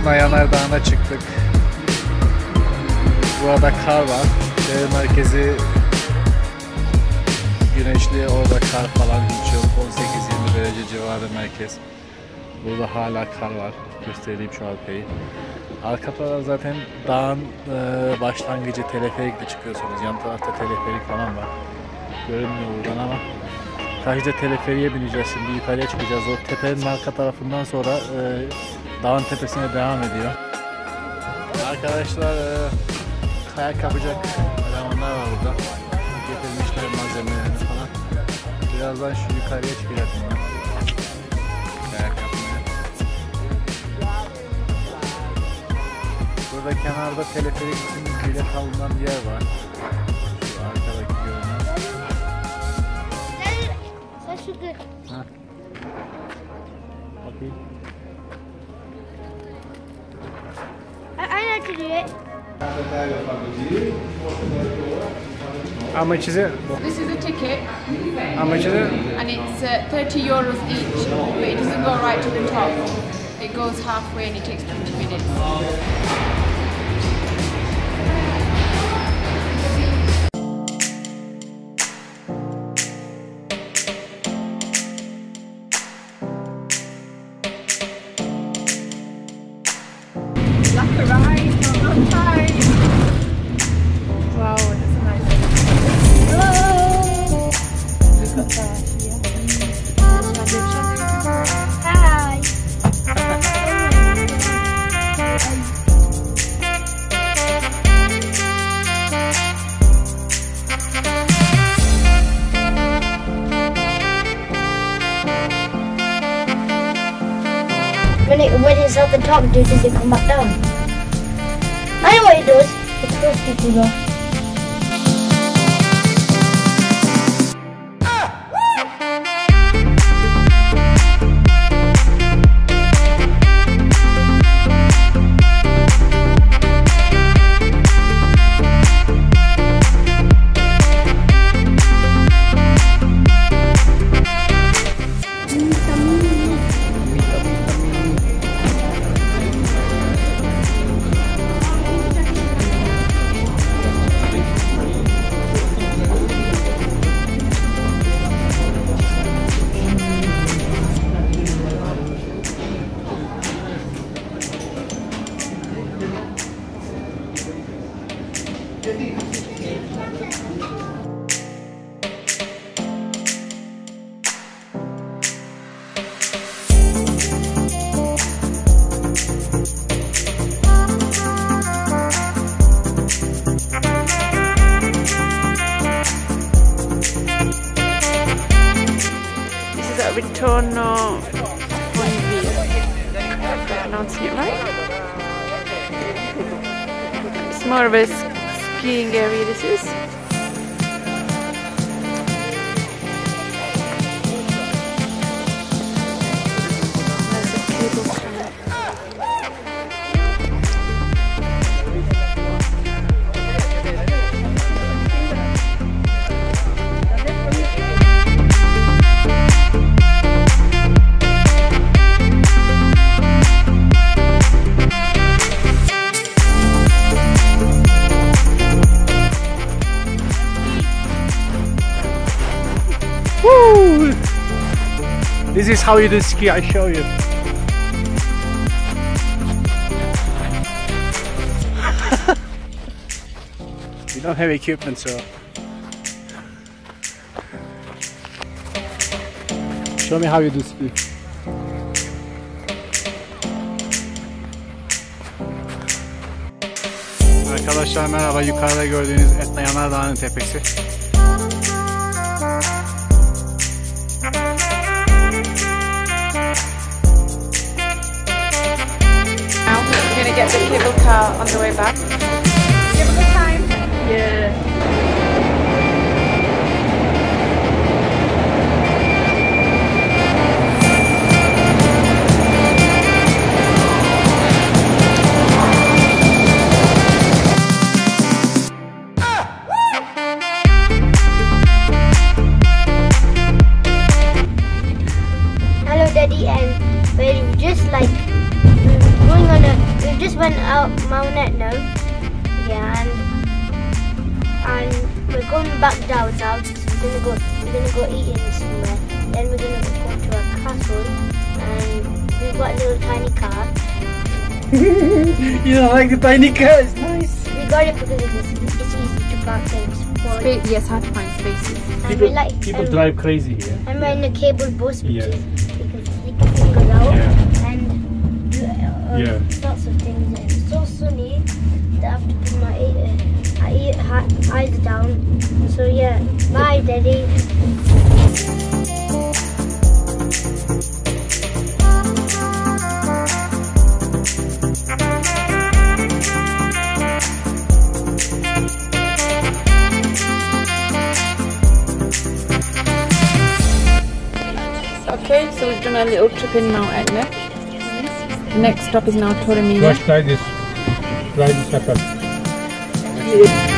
Etna Yanardağı'na çıktık. Burada kar var. Şehir merkezi güneşli, orada kar falan hiç yok. 18-20 derece civarı merkez. Burada hala kar var. Göstereyim şu arkayı. Arka taraf zaten dağın e, başlangıcı teleferikle çıkıyorsunuz. Yan tarafta teleferik falan var. Görünmüyor buradan ama Karşıda teleferiye bineceğiz şimdi yukarıya çıkacağız. O tepenin arka tarafından sonra e, dağın tepesine devam ediyor. Arkadaşlar e, kayak yapacak elemanlar var burada. Getirmişler malzemelerini falan. Birazdan şu yukarıya çıkacak bunlar. Kayak yapmaya. Burada kenarda teleferik için bilet alınan yer var. Şu arkadaki görünen. Sen şurada. Ha. Bakayım. To do it. How much is it? This is a ticket How much is it? and it's uh, 30 euros each, but it doesn't go right to the top. It goes halfway and it takes 20 minutes. At the top, does it come back down? I know what it does. It throws people off. Pronouncing it right? It's more of a skiing area this is. This is how you do ski. I show you. we don't have equipment, so. Show me how you do ski. Arkadaşlar merhaba. Yukarıda gördüğünüz Etna Yanardağ'ın tepesi. On the way back. Give it a time. Yeah. Hello, Daddy, and we're just like we're going on a. We just went out Mount Etna, yeah, and and we're going back down south. So we're gonna go. We're gonna go eating somewhere. Then we're gonna go to a castle, and we've got a little tiny car. You don't like the tiny car? It's nice. We got it because it's, it's easy to park things. for. Spa- yes, hard to find spaces. And we like people and, drive crazy here. And we're in a cable bus, which Yeah. is you can stick your fingers out Yeah. And do Yeah. lots of things. And it's so sunny that I have to put my uh, eye- ha- eyes down. So yeah, bye, Daddy. Okay, so we've done a little trip in Mount Etna. Next stop is now Taormina. Just try this. Try this.